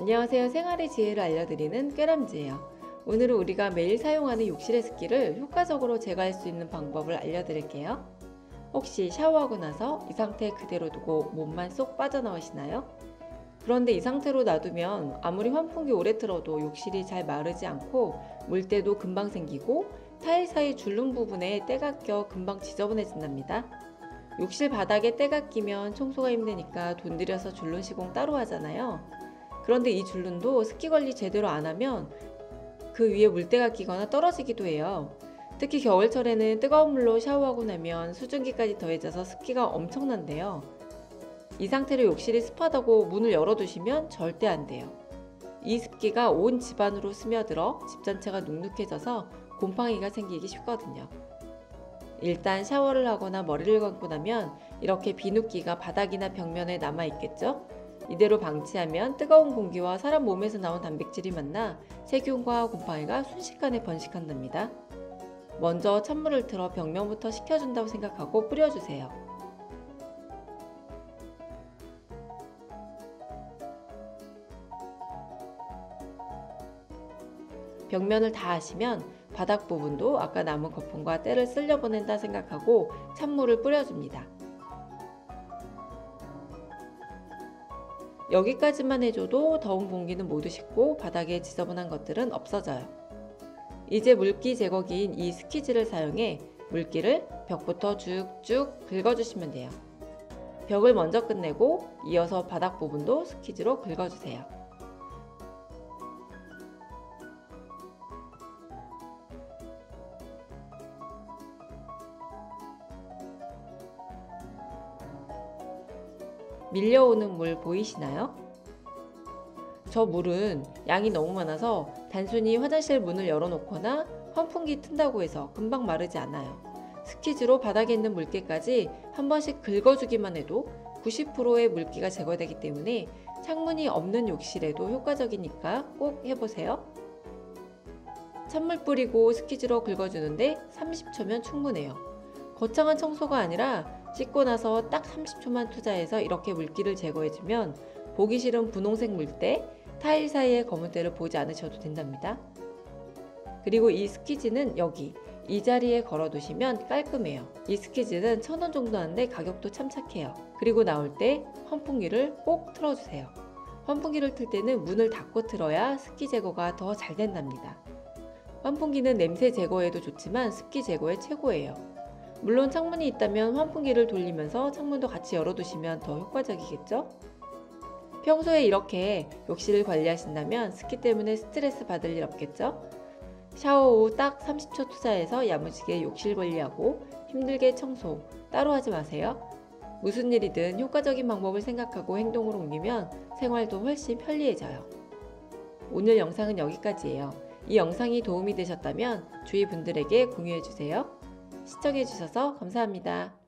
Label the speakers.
Speaker 1: 안녕하세요. 생활의 지혜를 알려드리는 꾀람지예요. 오늘은 우리가 매일 사용하는 욕실의 습기를 효과적으로 제거할 수 있는 방법을 알려드릴게요. 혹시 샤워하고 나서 이 상태 그대로 두고 몸만 쏙 빠져나오시나요? 그런데 이 상태로 놔두면 아무리 환풍기 오래 틀어도 욕실이 잘 마르지 않고 물때도 금방 생기고 타일 사이 줄눈 부분에 때가 껴 금방 지저분해진답니다. 욕실 바닥에 때가 끼면 청소가 힘드니까 돈 들여서 줄눈 시공 따로 하잖아요. 그런데 이 줄눈도 습기 관리 제대로 안 하면 그 위에 물때가 끼거나 떨어지기도 해요. 특히 겨울철에는 뜨거운 물로 샤워하고 나면 수증기까지 더해져서 습기가 엄청난데요. 이 상태로 욕실이 습하다고 문을 열어두시면 절대 안 돼요. 이 습기가 온 집안으로 스며들어 집 전체가 눅눅해져서 곰팡이가 생기기 쉽거든요. 일단 샤워를 하거나 머리를 감고 나면 이렇게 비누기가 바닥이나 벽면에 남아 있겠죠? 이대로 방치하면 뜨거운 공기와 사람 몸에서 나온 단백질이 만나 세균과 곰팡이가 순식간에 번식한답니다. 먼저 찬물을 틀어 벽면부터 식혀준다고 생각하고 뿌려주세요. 벽면을 다 하시면 바닥 부분도 아까 남은 거품과 때를 쓸려 보낸다 생각하고 찬물을 뿌려줍니다. 여기까지만 해줘도 더운 공기는 모두 식고 바닥에 지저분한 것들은 없어져요. 이제 물기 제거기인 이 스키즈를 사용해 물기를 벽부터 쭉쭉 긁어주시면 돼요. 벽을 먼저 끝내고 이어서 바닥 부분도 스키즈로 긁어주세요. 밀려오는 물 보이시나요? 저 물은 양이 너무 많아서 단순히 화장실 문을 열어놓거나 환풍기 튼다고 해서 금방 마르지 않아요. 스키즈로 바닥에 있는 물기까지 한 번씩 긁어주기만 해도 90%의 물기가 제거되기 때문에 창문이 없는 욕실에도 효과적이니까 꼭 해보세요. 찬물 뿌리고 스키즈로 긁어주는데 30초면 충분해요. 거창한 청소가 아니라 씻고 나서 딱 30초만 투자해서 이렇게 물기를 제거해주면 보기 싫은 분홍색 물때, 타일 사이의 검은 때를 보지 않으셔도 된답니다. 그리고 이 스키즈는 여기 이 자리에 걸어두시면 깔끔해요. 이 스키즈는 천 원 정도 하는데 가격도 참 착해요. 그리고 나올 때 환풍기를 꼭 틀어주세요. 환풍기를 틀 때는 문을 닫고 틀어야 습기 제거가 더 잘 된답니다. 환풍기는 냄새 제거에도 좋지만 습기 제거에 최고예요. 물론 창문이 있다면 환풍기를 돌리면서 창문도 같이 열어두시면 더 효과적이겠죠? 평소에 이렇게 욕실을 관리하신다면 습기 때문에 스트레스 받을 일 없겠죠? 샤워 후 딱 30초 투자해서 야무지게 욕실 관리하고 힘들게 청소 따로 하지 마세요. 무슨 일이든 효과적인 방법을 생각하고 행동으로 옮기면 생활도 훨씬 편리해져요. 오늘 영상은 여기까지예요. 이 영상이 도움이 되셨다면 주위 분들에게 공유해 주세요. 시청해주셔서 감사합니다.